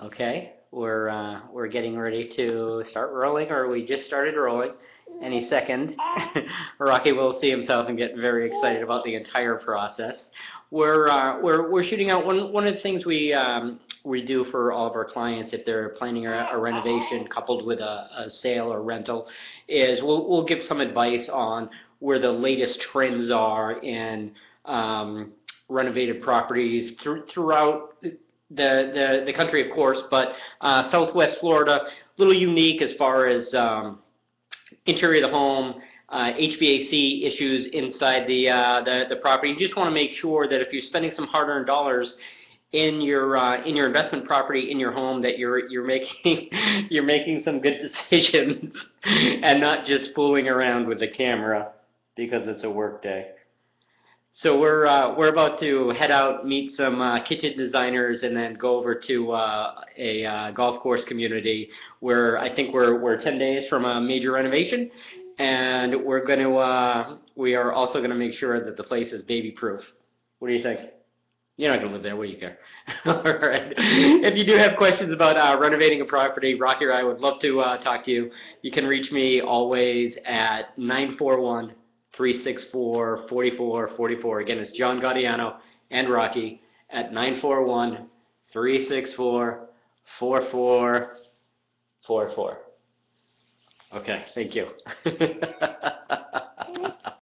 Okay, we're, uh, we're getting ready to start rolling, or we just started rolling. Any second, Rocky will see himself and get very excited about the entire process. We're, uh, we're, we're shooting out, one, one of the things we, um, we do for all of our clients, if they're planning a a renovation coupled with a, a sale or rental, is we'll, we'll give some advice on where the latest trends are in, um, renovated properties thr- throughout the, the, the country, of course, but uh, Southwest Florida, a little unique as far as um, interior of the home, uh, HVAC issues inside the, uh, the the property. You just want to make sure that if you're spending some hard-earned dollars in your uh, in your investment property in your home, that you're you're making you're making some good decisions and not just fooling around with the camera because it's a work day. So we're uh, we're about to head out, meet some uh, kitchen designers, and then go over to uh, a uh, golf course community where I think we're we're 10 days from a major renovation, and we're going to uh, we are also going to make sure that the place is baby proof. What do you think? You're not going to live there. What do you care? All right. If you do have questions about uh, renovating a property, Rocky or I would love to uh, talk to you. You can reach me always at 941 364 4444. Again, it's John Gaudiano and Rocky at 941 364 4444. Okay, thank you.